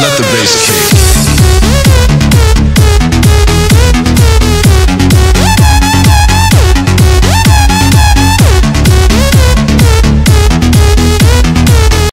Let the bass kick.